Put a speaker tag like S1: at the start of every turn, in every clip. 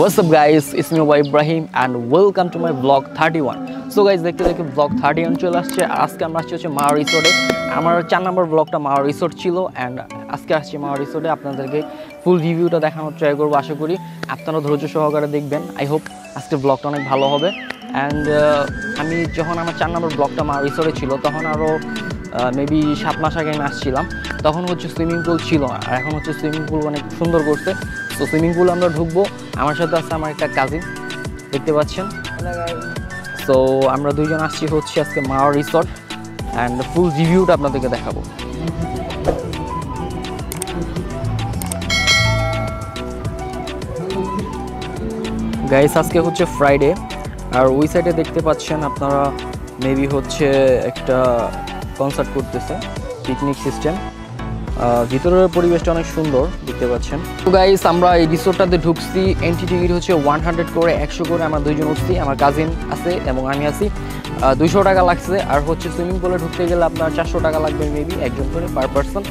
S1: Up guys is me Y Ibrahim and welcome to my blog thirty one so guys দেখতে দেখতে thirty one চলে আসছে, আর আজকে আমরা আসছি হচ্ছে মাওয়া রিসোর্টে। আমার চার নম্বর ব্লগটা মাওয়া রিসোর্ট ছিল অ্যান্ড আজকে আসছি মাওয়া রিসোর্টে। আপনাদেরকে ফুল রিভিউটা দেখানোর ট্রাই করব, আশা করি আপনারা ধৈর্য সহকারে দেখবেন। আই হোপ আজকের ব্লগটা অনেক ভালো হবে। অ্যান্ড আমি যখন আমার চার নম্বর ব্লগটা মাওয়া রিসোর্টে ছিল, তখন আরও মেবি সাত মাস আগে আমি আসছিলাম। তখন হচ্ছে সুইমিং পুল ছিল, আর এখন হচ্ছে সুইমিং পুল অনেক সুন্দর করছে। তো সুইমিং পুল আমরা ঢুকবো। আমার সাথে আছে আমার একটা কাজিন দেখতে পাচ্ছেন? সো আমরা দুইজন আসছি হচ্ছে আজকে মাওয়া রিসর্ট অ্যান্ড ফুল রিভিউটা আপনাদেরকে দেখাবো। গাইস আজকে হচ্ছে ফ্রাইডে আর ওই সাইডে দেখতে পাচ্ছেন আপনারা মেবি হচ্ছে একটা কনসার্ট করতেছে পিকনিক সিস্টেম ভিতরের পরিবেশটা অনেক সুন্দর, দেখতে পাচ্ছেন। তো গাইস আমরা এই রিসোর্টটাতে ঢুকছি। এন্ট্রি টিকিট হচ্ছে ওয়ান হান্ড্রেড করে, একশো করে আমরা দুইজন উঠছি। আমার কাজিন আছে এবং আমি আছি। দুইশো টাকা লাগছে। আর হচ্ছে সুইমিং পুলে ঢুকতে গেলে আপনার চারশো টাকা লাগবে মেবি একজন করে পার পার্সন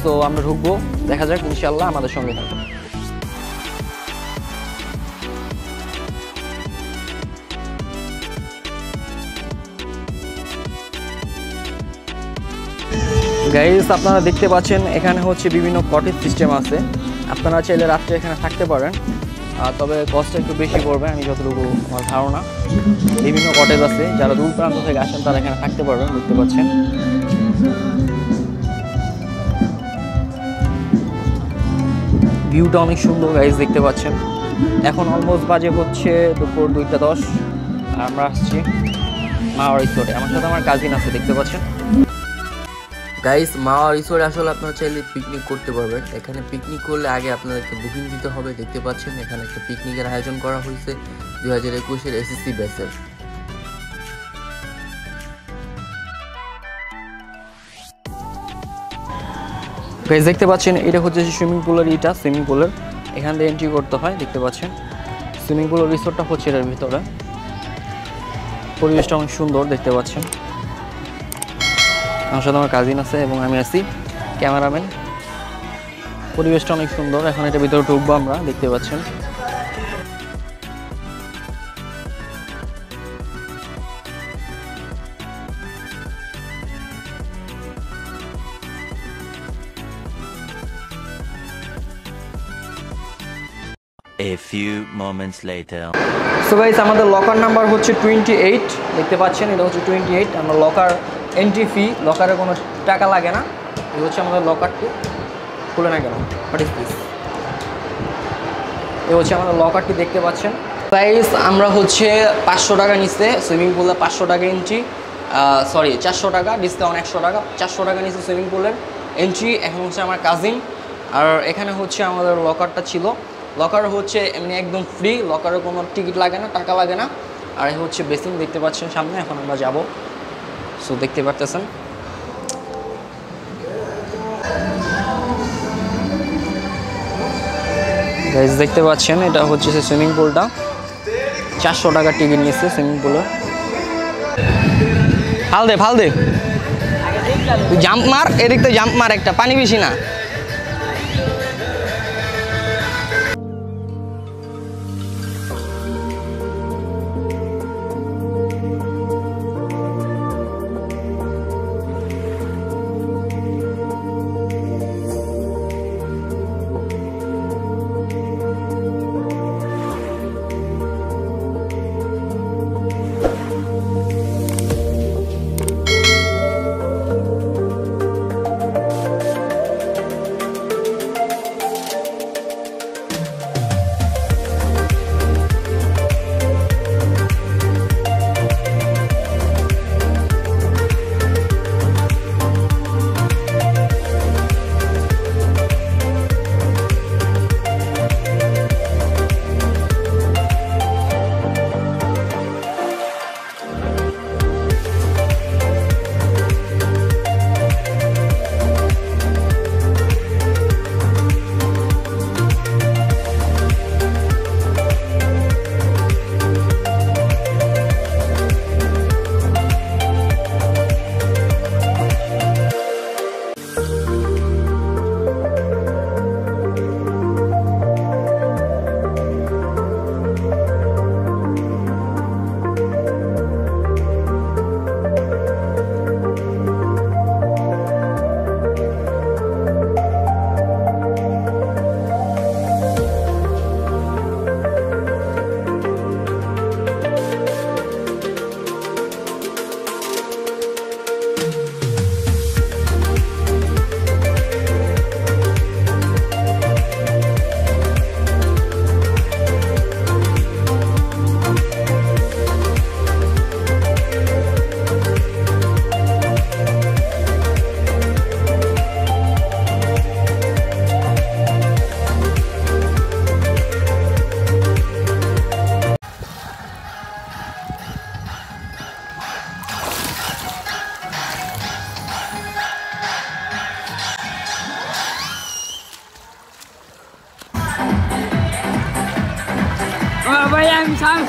S1: সো আমরা ঢুকবো, দেখা যাক ইনশাল্লাহ আমাদের সঙ্গে থাকব। গাইস আপনারা দেখতে পাচ্ছেন, এখানে হচ্ছে বিভিন্ন কটেজ সিস্টেম আছে। আপনারা চাইলে রাত্রে এখানে থাকতে পারেন। তবে কস্টটা একটু বেশি পড়বে, আমি যতটুকু আমার ধারণা। বিভিন্ন কটেজ আছে, যারা দূর প্রান্ত থেকে আসেন, তারা এখানে থাকতে পারবেন, দেখতে পাচ্ছেন। ভিউটা অনেক সুন্দর গাইজ দেখতে পাচ্ছেন। এখন অলমোস্ট বাজে হচ্ছে দুপুর দুইটা দশ। আর আমরা আসছি রিসোর্টে। আমার সাথে আমার কাজিন আছে, দেখতে পাচ্ছেন। গাইস মাওয়া রিসোর্ট আসলে আপনারা চাইলে পিকনিক করতে পারবেন। এখানে পিকনিক করলে আগে আপনাদেরকে বুকিং দিতে হবে। দেখতে পাচ্ছেন, এখানে একটা পিকনিকের আয়োজন করা হয়েছে দুই হাজার একুশের এসএসসি ব্যাচের গাইস দেখতে পাচ্ছেন, এটা হচ্ছে সুইমিং পুলের ইটা সুইমিং পুলের এখান থেকে এন্ট্রি করতে হয়, দেখতে পাচ্ছেন। সুইমিং পুলের রিসোর্টটা হচ্ছে এটার ভিতরে। পরিবেশটা অনেক সুন্দর, দেখতে পাচ্ছেন। আমার সাথে আমার কাজিন আছে এবং আমি আছি ক্যামেরাম্যান পরিবেশটা অনেক সুন্দর এখন এটা ভিতরে ঢুকবো আমরা দেখতে পাচ্ছেন
S2: A few moments later.
S1: So guys আমাদের লকার নাম্বার হচ্ছে টোয়েন্টি এইট দেখতে পাচ্ছেন এটা হচ্ছে টোয়েন্টি এইট আমরা লকার এন্ট্রি ফি লকারে কোনো টাকা লাগে না। এই হচ্ছে আমাদের লকারটি খুলে না কেন? হোয়াট ইস দিস এই হচ্ছে আমাদের লকারটি দেখতে পাচ্ছেন। প্রাইস আমরা হচ্ছে পাঁচশো টাকা নিচ্ছে সুইমিং পুলে পাঁচশো টাকা এন্ট্রি সরি চারশো টাকা ডিসকাউন্ট একশো টাকা, চারশো টাকা নিচ্ছে সুইমিং পুলের এন্ট্রি এখন হচ্ছে আমার কাজিন আর এখানে হচ্ছে আমাদের লকারটা ছিল। লকার হচ্ছে এমনি একদম ফ্রি লকারে কোনো টিকিট লাগে না, টাকা লাগে না। আর হচ্ছে বেসিন দেখতে পাচ্ছেন সামনে। এখন আমরা যাব। সো দেখতে পারতেছেন? গাইজ দেখতে পাচ্ছেন, এটা হচ্ছে সে সুইমিং পুলটা। চারশো টাকা টিকিট নিচ্ছে সুইমিং পুলে। ফাল দে ফাল দে জাম্প মার, এদিক তো জাম্প মার একটা, পানি বেশি না। আমি সাহেব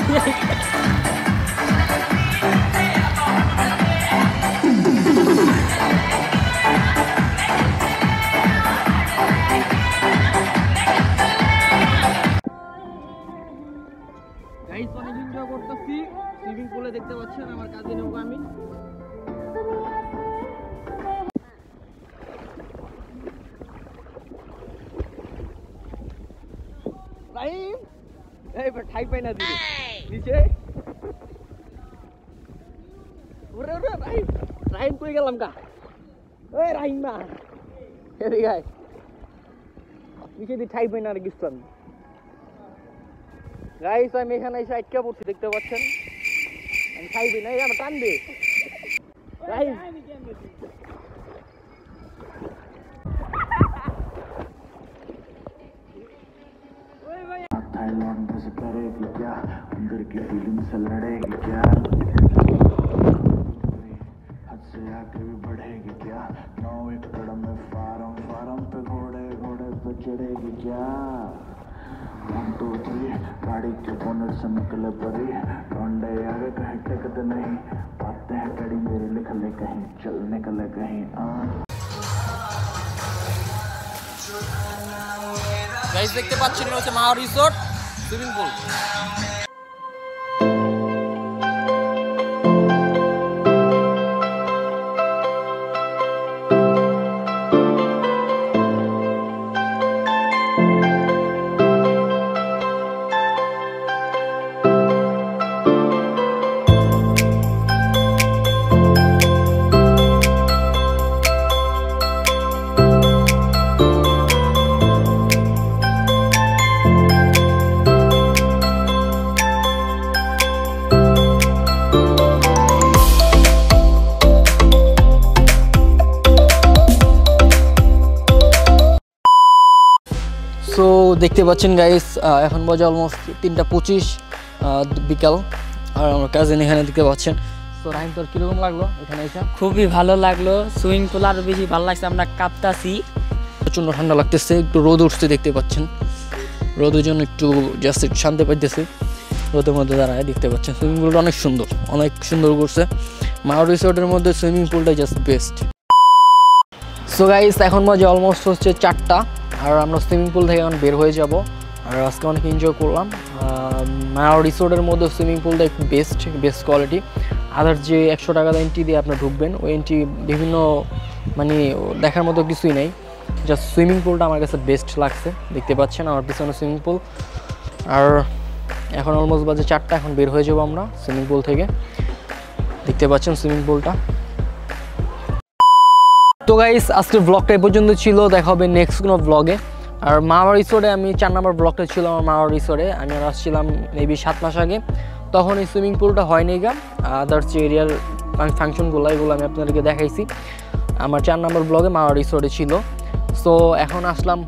S1: গাইস অনেক এনজয় করতেছি। সুইমিং পুলে দেখতে পাচ্ছেন আমার কাজে নেব আমি। এই বা ঠাই পাই না দিদি নিচে ওরে ওরে রাহিম রাহিম কই গেলাম কা ওই রাহিম না এদিকে আয় নিচে দি ঠাই পাই না আর কিছু আমি গাইস আমি এখানে এসে আটকা পড়ছি দেখতে পাচ্ছেন আমি খাইবি না এই আমার টানবে গাইস
S3: थाईलैंड से करेगी क्या अंदर की फीलिंग से लड़ेगी क्या हद से आगे भी बढ़ेगी क्या नौ एकड़ में फार्म फार्म पे घोड़े घोड़े पे चढ़ेगी क्या वन टू थ्री गाड़ी के बोनट से निकले परी डोंडे आगे कहीं टिकते नहीं पाते हैं कड़ी मेरे लिख ले कहीं चल निकले कहीं आ
S1: গাইস দেখতে পাচ্ছেন এটা হচ্ছে মাওয়া রিসোর্ট সুইমিং পুল দেখতে পাচ্ছেন গাইস এখন বাজে অলমোস্ট তিনটা পঁচিশ বিকাল। আর আমার কাজিন এখানে দেখতে পাচ্ছেন। তো রাহিম তোর কীরকম লাগল এখানে এসে?
S4: খুবই ভালো লাগল। সুইমিং পুল আরও বেশি ভালো লাগছে আমরা কাঁপতাছি
S1: প্রচণ্ড ঠান্ডা লাগতেছে একটু রোদ উঠছে দেখতে পাচ্ছেন। রোদের জন্য একটু জাস্ট একটু শান্তি পাইতেছে। রোদের মধ্যে দাঁড়ায় দেখতে পাচ্ছেন। সুইমিং পুলটা অনেক সুন্দর অনেক সুন্দর করছে। মাও রিসোর্টের মধ্যে সুইমিং পুলটা জাস্ট বেস্ট সো গাইস এখন বাজে অলমোস্ট হচ্ছে চারটা। আর আমরা সুইমিং পুল থেকে এখন বের হয়ে যাব। আর আজকে অনেক এনজয় করলাম। মায়াও রিসোর্টের মধ্যে সুইমিং পুলটা একটু বেস্ট বেস্ট কোয়ালিটি আদার যে একশো টাকা এন্ট্রি দিয়ে আপনি ঢুকবেন, ওই এন্ট্রি বিভিন্ন মানে দেখার মতো কিছুই নেই। জাস্ট সুইমিং পুলটা আমার কাছে বেস্ট লাগছে, দেখতে পাচ্ছেন আমার পিছনে সুইমিং পুল আর এখন অলমোস্ট বাজে চারটা, এখন বের হয়ে যাব আমরা সুইমিং পুল থেকে। দেখতে পাচ্ছেন সুইমিং পুলটা তো গাইস আজকের ব্লগটা এই পর্যন্ত ছিল। দেখা হবে নেক্সট কোনো ব্লগে আর মাওয়া রিসোর্টে আমি চার নম্বর ব্লগটা ছিল আমার মাওয়া রিসোর্টে আমি আর আসছিলাম মেবি সাত মাস আগে। তখন এই সুইমিং পুলটা হয়নি গা। আদার্স এরিয়ার ফাংশনগুলো এগুলো আমি আপনাদেরকে দেখাইছি। আমার চার নম্বর ব্লগে মাওয়া রিসোর্টে ছিল। সো এখন আসলাম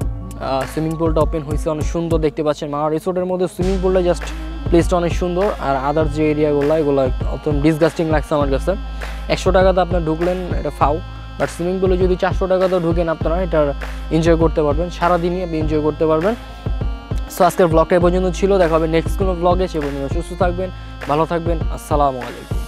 S1: সুইমিং পুলটা ওপেন হয়েছে অনেক সুন্দর দেখতে পাচ্ছেন। মাওয়া রিসোর্টের মধ্যে সুইমিং পুলটা জাস্ট প্লেসটা অনেক সুন্দর। আর আদার যে এরিয়াগুলো এগুলো অত্যন্ত ডিসগাস্টিং লাগছে আমার কাছে। একশো টাকাতে আপনার ঢুকলেন, এটা ফাও। বাট সুইমিং পুলে যদি চারশো টাকা তো ঢুকেন আপনারা এটা এনজয় করতে পারবেন। সারাদিনই আপনি এনজয় করতে পারবেন। সো আজকের ব্লগটা এ পর্যন্ত ছিল। দেখা হবে নেক্সট কোনো ব্লগে সে পর্যন্ত সুস্থ থাকবেন, ভালো থাকবেন। আসসালামু আলাইকুম।